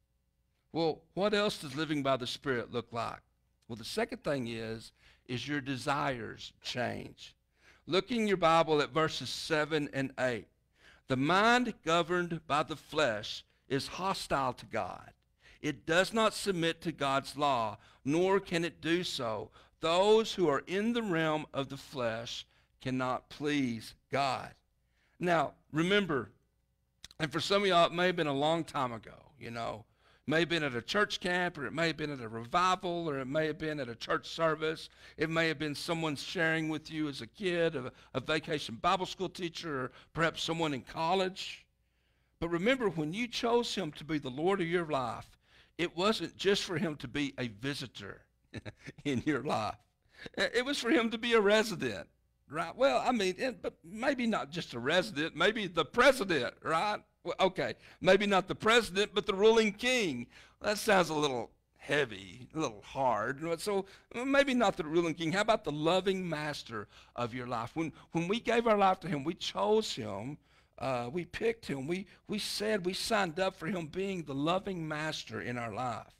Well, what else does living by the Spirit look like? Well, the second thing is, is your desires change. Looking your Bible at verses 7 and 8. The mind governed by the flesh is hostile to God. It does not submit to God's law, nor can it do so. Those who are in the realm of the flesh cannot please God. Now, remember, and for some of y'all, it may have been a long time ago, you know. It may have been at a church camp, or it may have been at a revival, or it may have been at a church service. It may have been someone sharing with you as a kid, a, a vacation Bible school teacher, or perhaps someone in college. But remember, when you chose him to be the Lord of your life, it wasn't just for him to be a visitor in your life. It was for him to be a resident, right? Well, I mean, it, but maybe not just a resident, maybe the president, right? Well, okay, maybe not the president, but the ruling king. That sounds a little heavy, a little hard. So maybe not the ruling king. How about the loving master of your life? When, when we gave our life to him, we chose him uh, we picked him. We, we said we signed up for him being the loving master in our life.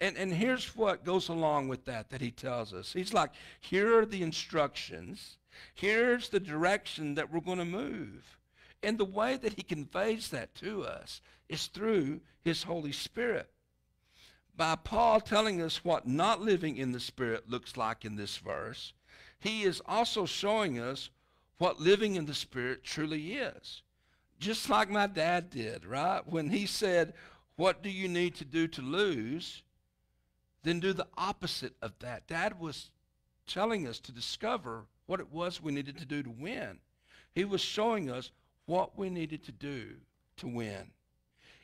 And, and here's what goes along with that that he tells us. He's like, here are the instructions. Here's the direction that we're going to move. And the way that he conveys that to us is through his Holy Spirit. By Paul telling us what not living in the Spirit looks like in this verse, he is also showing us what living in the Spirit truly is just like my dad did, right? When he said, What do you need to do to lose? Then do the opposite of that. Dad was telling us to discover what it was we needed to do to win. He was showing us what we needed to do to win.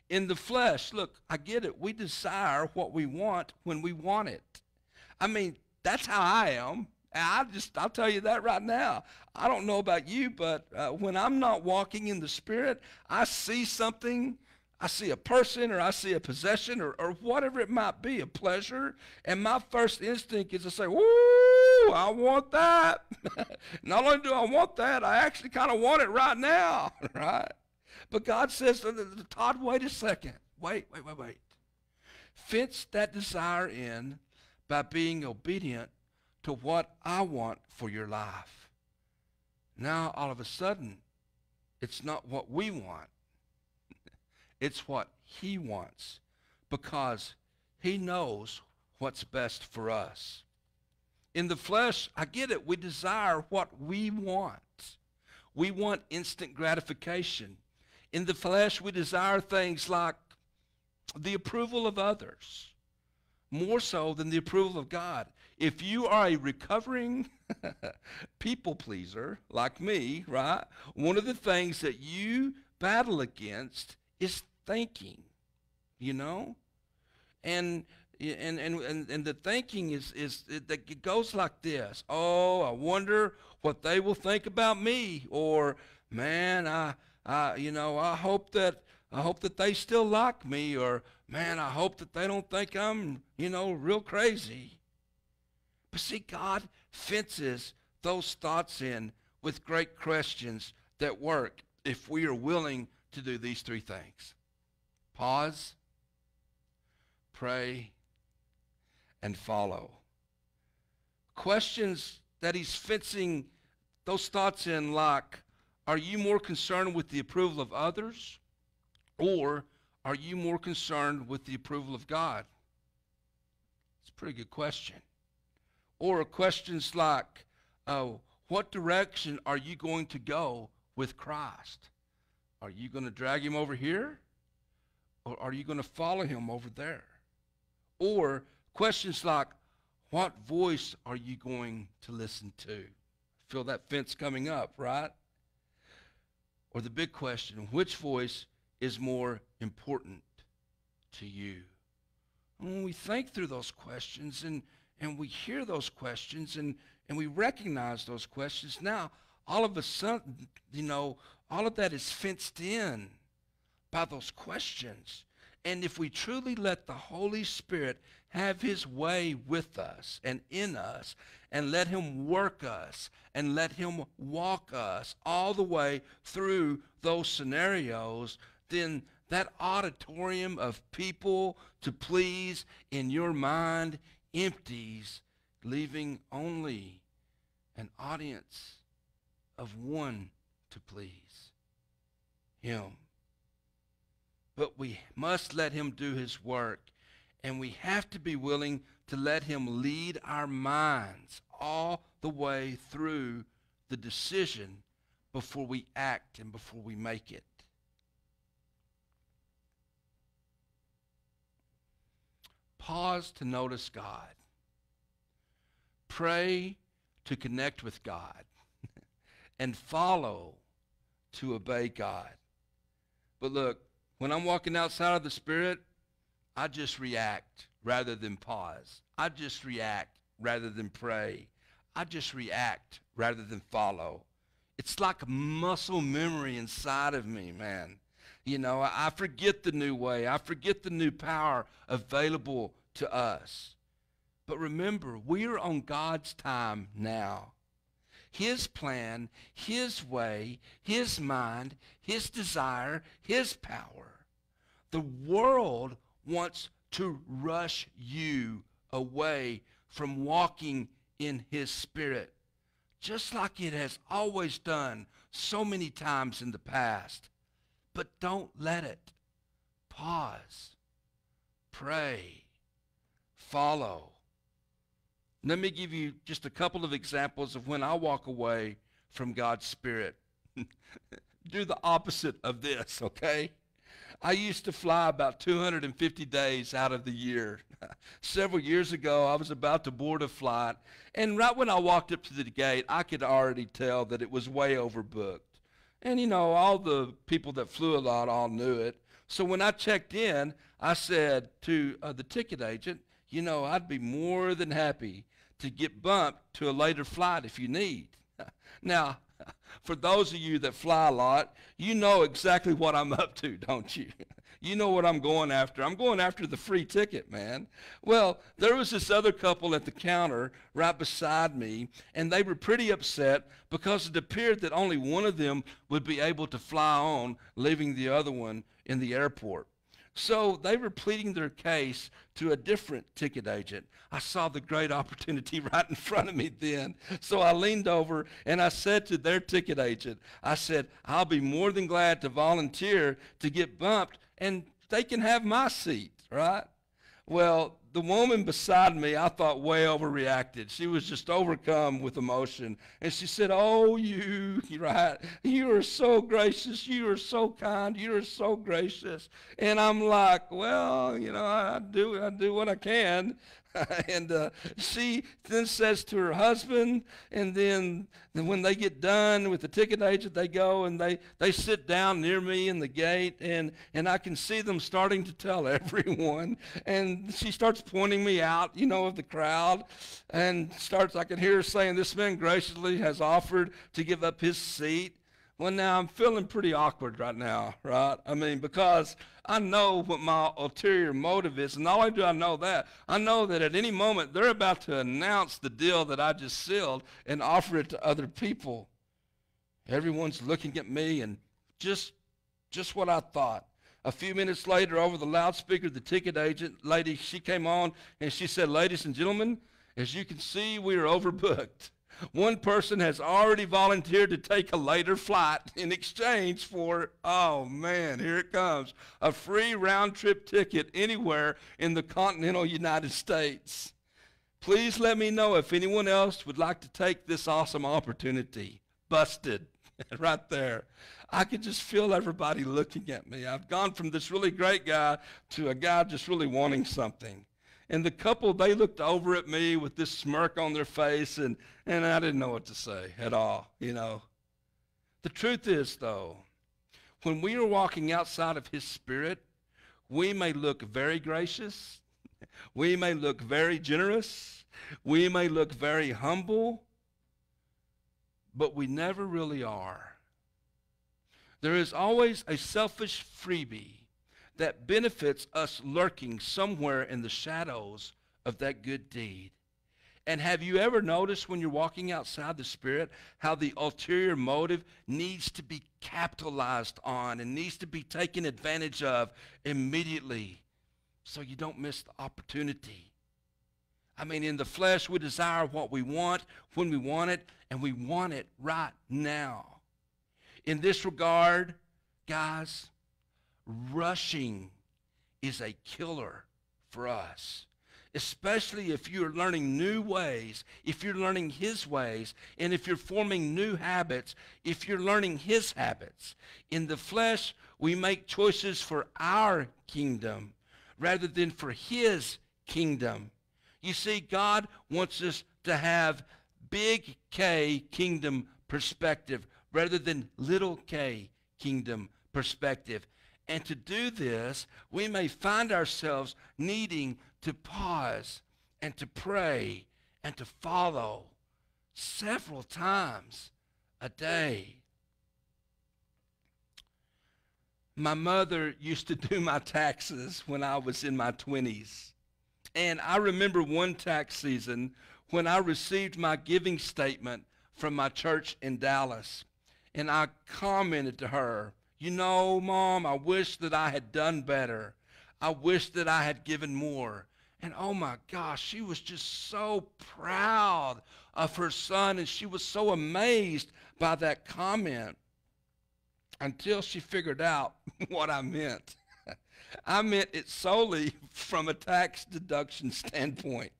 In the flesh, look, I get it. We desire what we want when we want it. I mean, that's how I am. I just, I'll tell you that right now. I don't know about you, but uh, when I'm not walking in the Spirit, I see something, I see a person or I see a possession or, or whatever it might be, a pleasure, and my first instinct is to say, Woo, I want that. not only do I want that, I actually kind of want it right now, right? But God says, to Todd, wait a second. Wait, wait, wait, wait. Fence that desire in by being obedient to what I want for your life. Now, all of a sudden, it's not what we want, it's what He wants because He knows what's best for us. In the flesh, I get it. We desire what we want. We want instant gratification. In the flesh, we desire things like the approval of others, more so than the approval of God. If you are a recovering people pleaser like me, right, one of the things that you battle against is thinking, you know? And and and and, and the thinking is is it, it goes like this. Oh, I wonder what they will think about me or man, I I you know, I hope that I hope that they still like me or man, I hope that they don't think I'm, you know, real crazy. But see, God fences those thoughts in with great questions that work if we are willing to do these three things pause, pray, and follow. Questions that he's fencing those thoughts in, like, are you more concerned with the approval of others? Or are you more concerned with the approval of God? It's a pretty good question. Or questions like, oh, what direction are you going to go with Christ? Are you going to drag him over here? Or are you going to follow him over there? Or questions like, what voice are you going to listen to? Feel that fence coming up, right? Or the big question, which voice is more important to you? And when we think through those questions and and we hear those questions and, and we recognize those questions, now all of a sudden, you know, all of that is fenced in by those questions. And if we truly let the Holy Spirit have his way with us and in us, and let him work us and let him walk us all the way through those scenarios, then that auditorium of people to please in your mind empties, leaving only an audience of one to please him. But we must let him do his work, and we have to be willing to let him lead our minds all the way through the decision before we act and before we make it. Pause to notice God. Pray to connect with God. and follow to obey God. But look, when I'm walking outside of the Spirit, I just react rather than pause. I just react rather than pray. I just react rather than follow. It's like muscle memory inside of me, man. You know, I forget the new way. I forget the new power available to us. But remember, we are on God's time now. His plan, His way, His mind, His desire, His power. The world wants to rush you away from walking in His Spirit, just like it has always done so many times in the past. But don't let it. Pause. Pray. Follow. Let me give you just a couple of examples of when I walk away from God's Spirit. Do the opposite of this, okay? I used to fly about 250 days out of the year. Several years ago, I was about to board a flight, and right when I walked up to the gate, I could already tell that it was way overbooked. And you know, all the people that flew a lot all knew it. So when I checked in, I said to uh, the ticket agent, you know, I'd be more than happy to get bumped to a later flight if you need. now, for those of you that fly a lot, you know exactly what I'm up to, don't you? You know what I'm going after. I'm going after the free ticket, man. Well, there was this other couple at the counter right beside me, and they were pretty upset because it appeared that only one of them would be able to fly on, leaving the other one in the airport. So they were pleading their case to a different ticket agent. I saw the great opportunity right in front of me then. So I leaned over and I said to their ticket agent, I said, I'll be more than glad to volunteer to get bumped and they can have my seat, right? Well, the woman beside me, I thought way overreacted. She was just overcome with emotion. And she said, Oh, you, right? You are so gracious. You are so kind. You are so gracious. And I'm like, Well, you know, I do, I do what I can. and uh, she then says to her husband, and then, then when they get done with the ticket agent, they go and they, they sit down near me in the gate, and, and I can see them starting to tell everyone. And she starts pointing me out, you know, of the crowd, and starts, I can hear her saying, This man graciously has offered to give up his seat. Well, now I'm feeling pretty awkward right now, right? I mean, because I know what my ulterior motive is. And not only do I know that, I know that at any moment they're about to announce the deal that I just sealed and offer it to other people. Everyone's looking at me and just, just what I thought. A few minutes later, over the loudspeaker, the ticket agent lady, she came on and she said, Ladies and gentlemen, as you can see, we are overbooked. One person has already volunteered to take a later flight in exchange for, oh man, here it comes, a free round trip ticket anywhere in the continental United States. Please let me know if anyone else would like to take this awesome opportunity. Busted. right there. I could just feel everybody looking at me. I've gone from this really great guy to a guy just really wanting something. And the couple, they looked over at me with this smirk on their face, and, and I didn't know what to say at all, you know. The truth is, though, when we are walking outside of His Spirit, we may look very gracious, we may look very generous, we may look very humble, but we never really are. There is always a selfish freebie that benefits us lurking somewhere in the shadows of that good deed. And have you ever noticed when you're walking outside the Spirit how the ulterior motive needs to be capitalized on and needs to be taken advantage of immediately so you don't miss the opportunity? I mean, in the flesh, we desire what we want when we want it, and we want it right now. In this regard, Guys, rushing is a killer for us especially if you're learning new ways, if you're learning his ways, and if you're forming new habits, if you're learning his habits. In the flesh, we make choices for our kingdom rather than for his kingdom. You see, God wants us to have big K kingdom perspective rather than little k kingdom perspective. And to do this, we may find ourselves needing to pause and to pray and to follow several times a day. My mother used to do my taxes when I was in my 20s. And I remember one tax season when I received my giving statement from my church in Dallas. And I commented to her, you know, Mom, I wish that I had done better. I wish that I had given more. And oh my gosh, she was just so proud of her son, and she was so amazed by that comment until she figured out what I meant. I meant it solely from a tax deduction standpoint.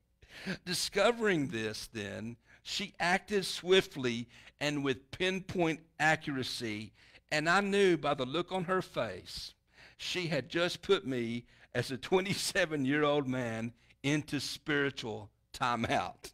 Discovering this, then, she acted swiftly and with pinpoint accuracy, and I knew by the look on her face she had just put me as a 27 year old man into spiritual timeout.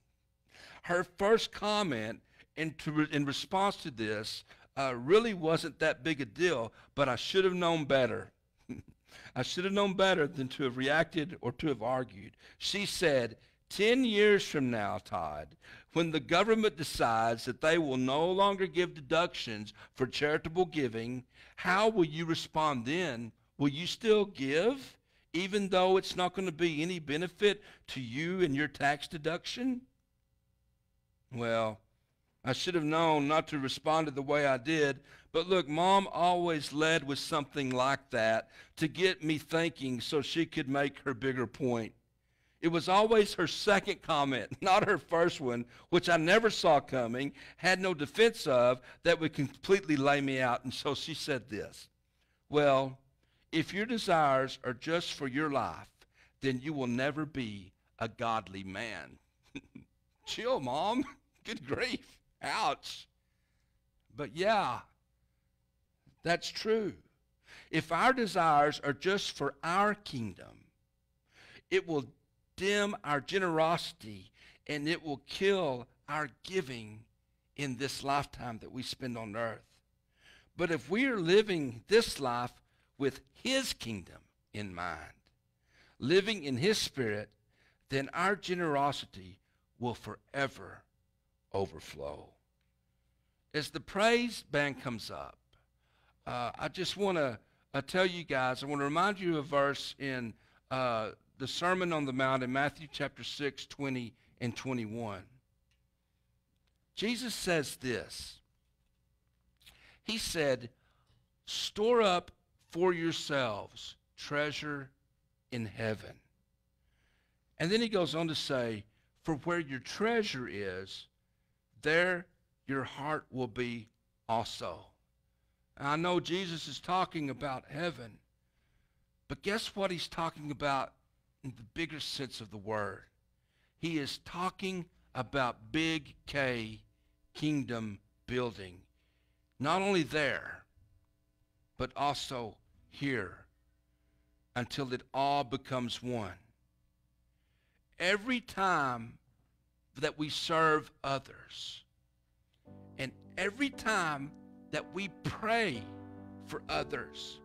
Her first comment in, to, in response to this uh, really wasn't that big a deal, but I should have known better. I should have known better than to have reacted or to have argued. She said, 10 years from now, Todd, when the government decides that they will no longer give deductions for charitable giving, how will you respond then? Will you still give, even though it's not going to be any benefit to you and your tax deduction? Well, I should have known not to respond to the way I did, but look, mom always led with something like that to get me thinking so she could make her bigger point. It was always her second comment, not her first one, which I never saw coming, had no defense of, that would completely lay me out. And so she said this Well, if your desires are just for your life, then you will never be a godly man. Chill, mom. Good grief. Ouch. But yeah, that's true. If our desires are just for our kingdom, it will dim our generosity and it will kill our giving in this lifetime that we spend on earth. But if we are living this life with his kingdom in mind, living in his spirit, then our generosity will forever overflow. As the praise band comes up, uh, I just want to uh, tell you guys, I want to remind you of a verse in uh, the Sermon on the Mount in Matthew chapter 6, 20 and 21. Jesus says this. He said, Store up for yourselves treasure in heaven. And then he goes on to say, For where your treasure is, there your heart will be also. And I know Jesus is talking about heaven, but guess what he's talking about in the bigger sense of the word? He is talking about big K kingdom building. Not only there, but also here until it all becomes one. Every time that we serve others and every time that we pray for others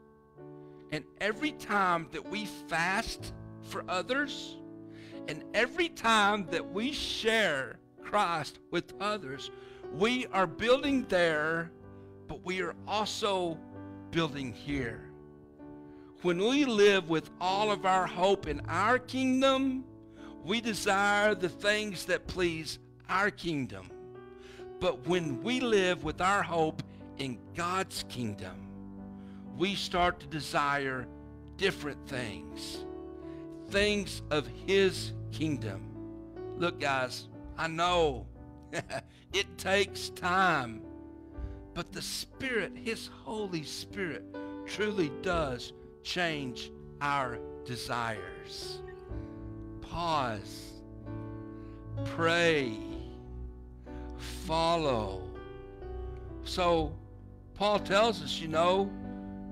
and every time that we fast for others and every time that we share Christ with others, we are building there, but we are also building here when we live with all of our hope in our kingdom, we desire the things that please our kingdom. But when we live with our hope in God's kingdom, we start to desire different things, things of His kingdom. Look, guys, I know it takes time, but the Spirit, His Holy Spirit, truly does change our desires. Pause. Pray. Follow. So, Paul tells us, you know,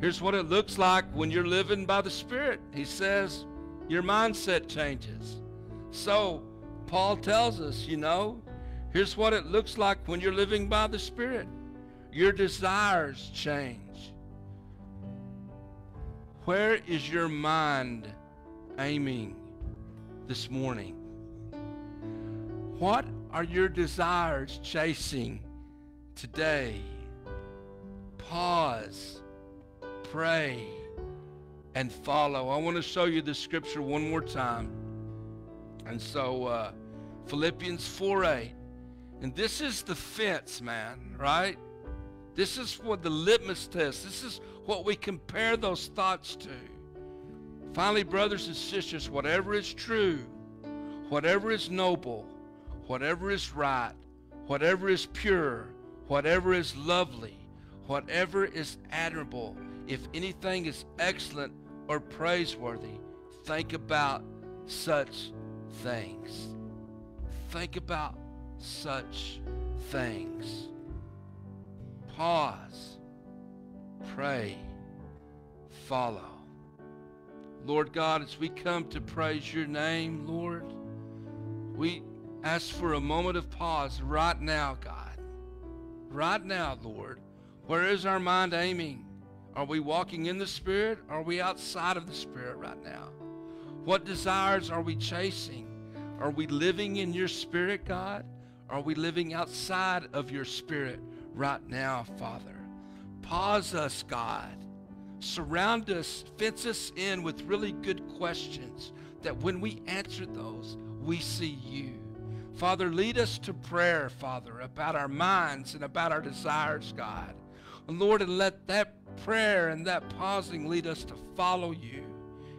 here's what it looks like when you're living by the Spirit. He says, your mindset changes. So, Paul tells us, you know, here's what it looks like when you're living by the Spirit. Your desires change. Where is your mind aiming this morning? What are your desires chasing today? Pause, pray, and follow. I want to show you the scripture one more time. And so, uh, Philippians 4 8. And this is the fence, man, right? This is what the litmus test. This is what we compare those thoughts to. Finally, brothers and sisters, whatever is true, whatever is noble, whatever is right, whatever is pure, whatever is lovely, whatever is admirable, if anything is excellent or praiseworthy, think about such things. Think about such things. Pause. Pray. Follow. Lord God, as we come to praise your name, Lord, we ask for a moment of pause right now, God. Right now, Lord. Where is our mind aiming? Are we walking in the Spirit? Are we outside of the Spirit right now? What desires are we chasing? Are we living in your Spirit, God? Are we living outside of your Spirit right now, Father? Pause us, God. Surround us, fence us in with really good questions that when we answer those, we see you. Father, lead us to prayer, Father, about our minds and about our desires, God. Lord, and let that prayer and that pausing lead us to follow you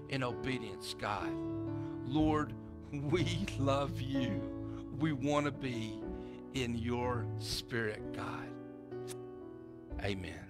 in obedience, God. Lord, we love you. We want to be in your spirit, God. Amen.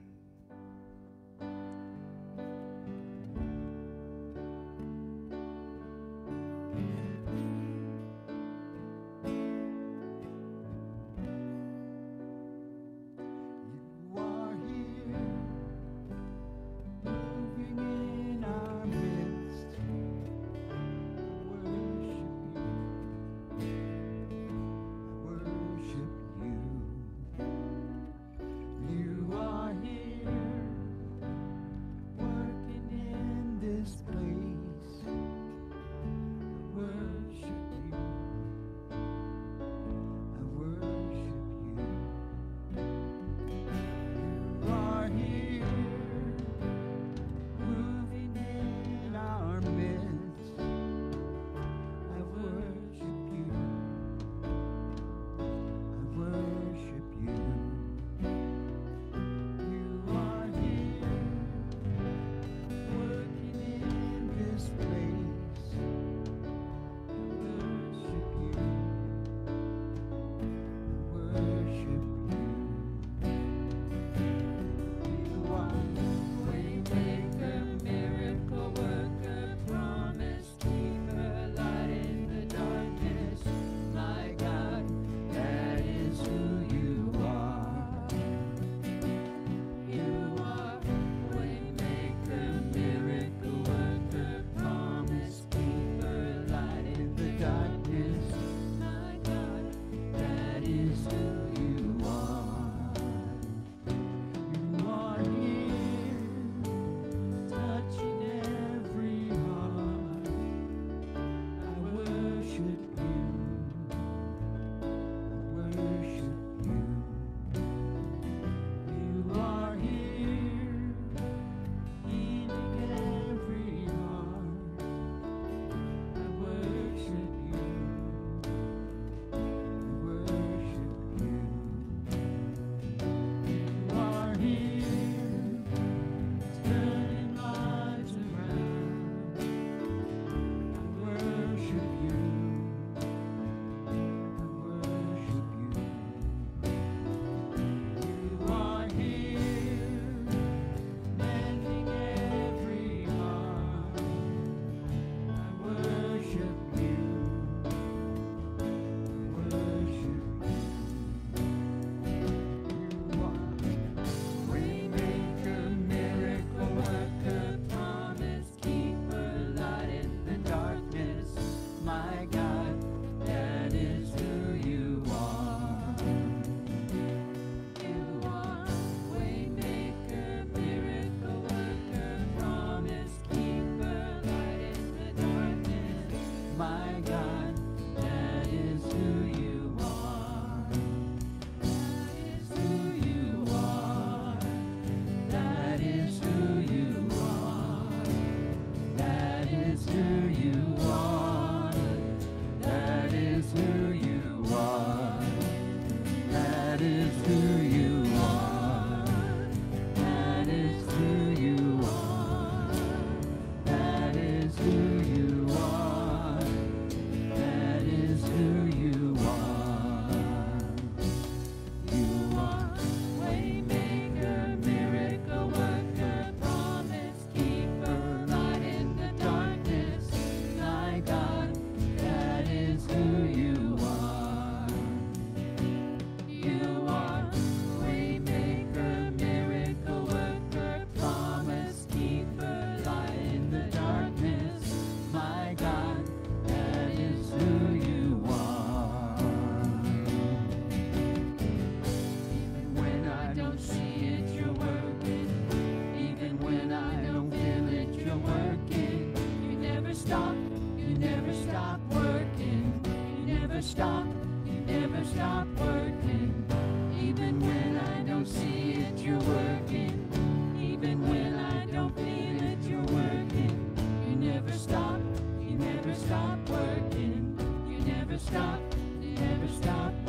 Stop working. You never stop, you never stop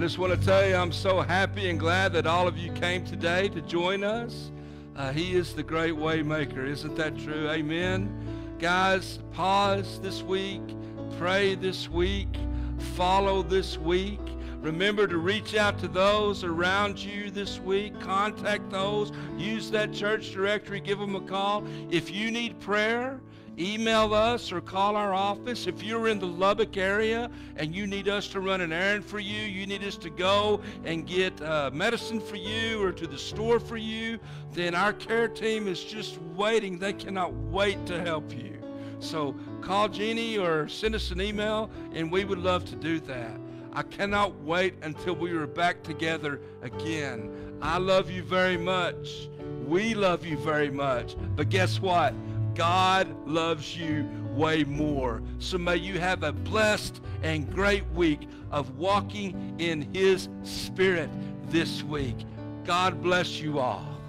just want to tell you, I'm so happy and glad that all of you came today to join us. Uh, he is the great waymaker. Isn't that true? Amen. Guys, pause this week, pray this week, follow this week. Remember to reach out to those around you this week. Contact those. Use that church directory. Give them a call. If you need prayer, email us or call our office. If you're in the Lubbock area and you need us to run an errand for you, you need us to go and get uh, medicine for you or to the store for you, then our care team is just waiting. They cannot wait to help you. So call Jeannie or send us an email, and we would love to do that. I cannot wait until we are back together again. I love you very much. We love you very much. But guess what? God loves you way more. So may you have a blessed and great week of walking in his spirit this week. God bless you all.